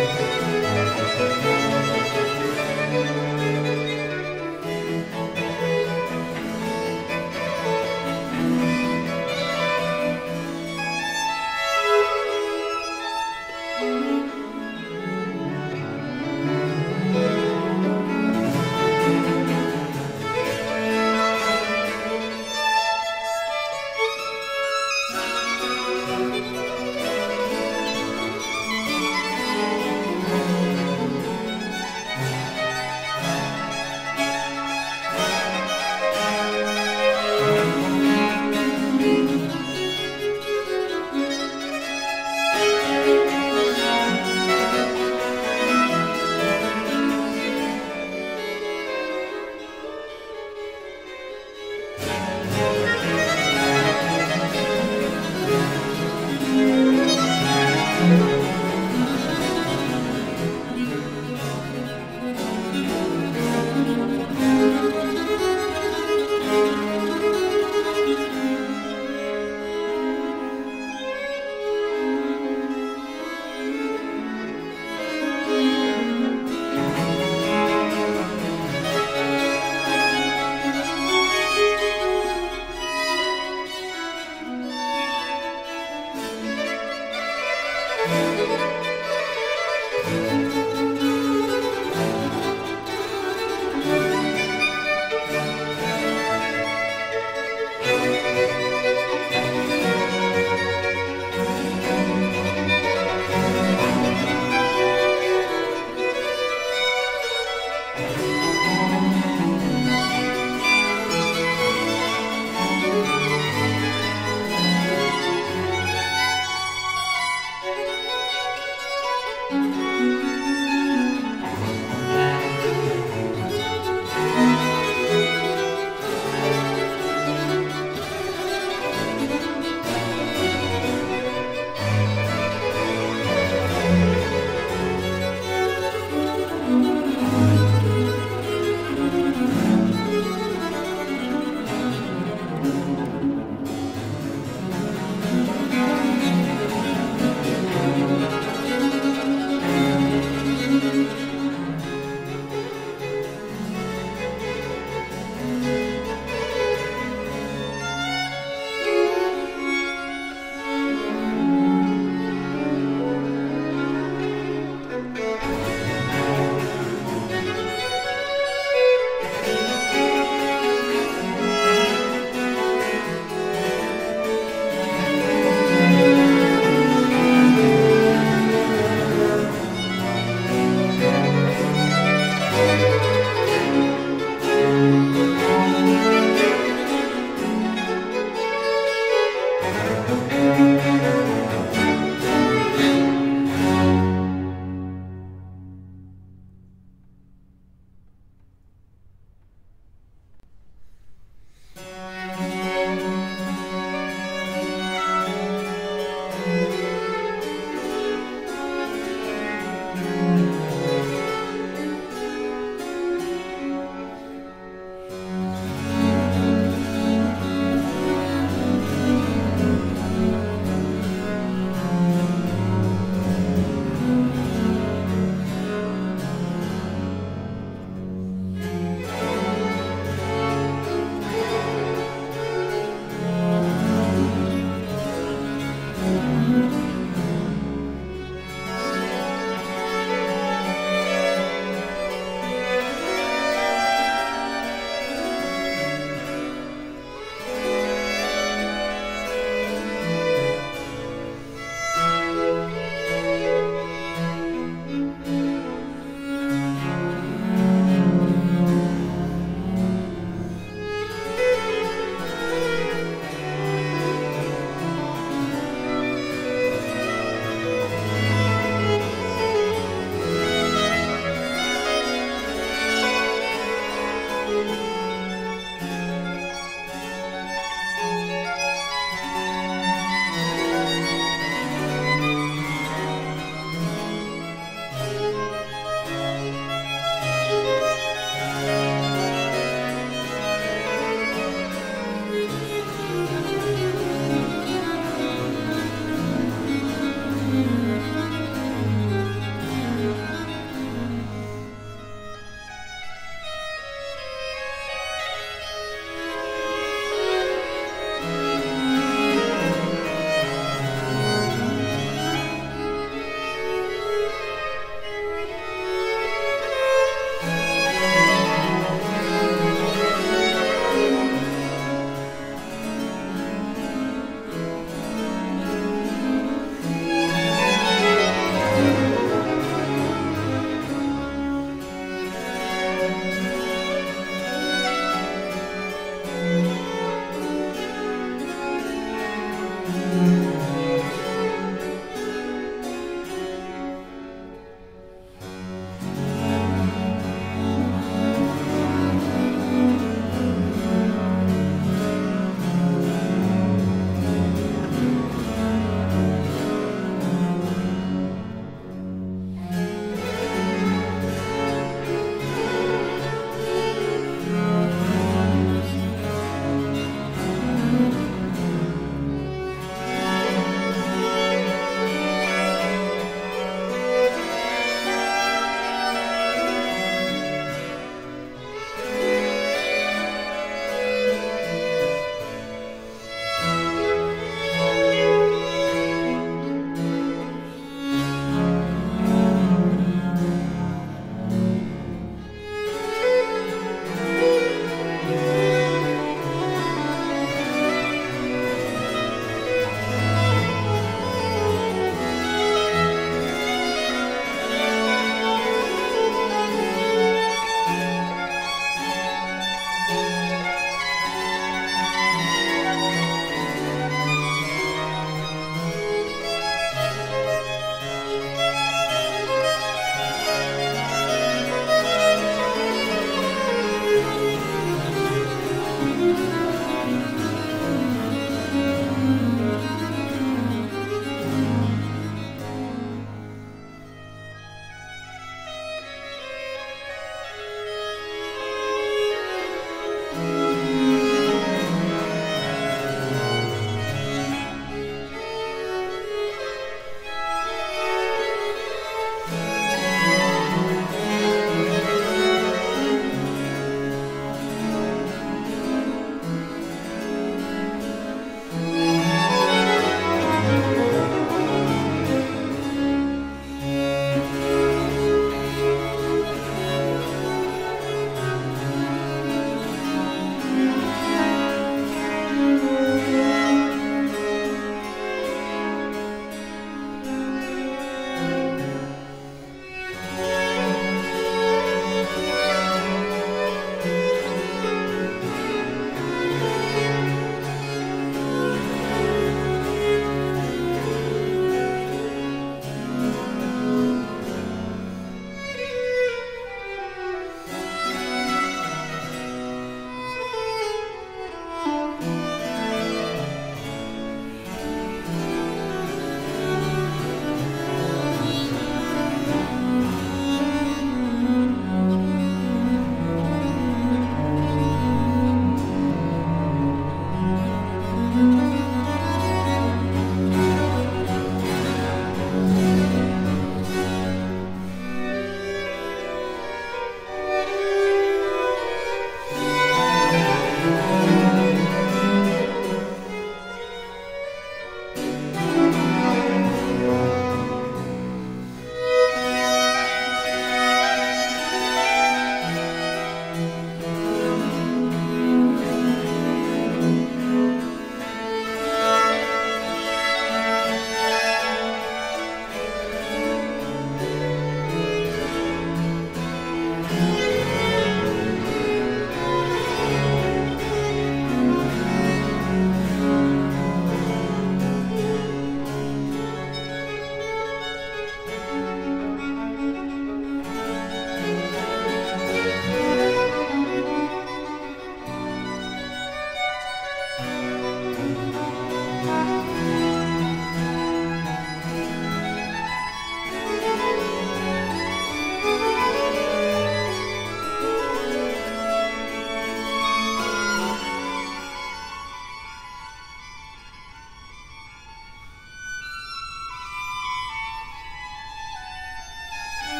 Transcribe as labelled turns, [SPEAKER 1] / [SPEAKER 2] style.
[SPEAKER 1] Música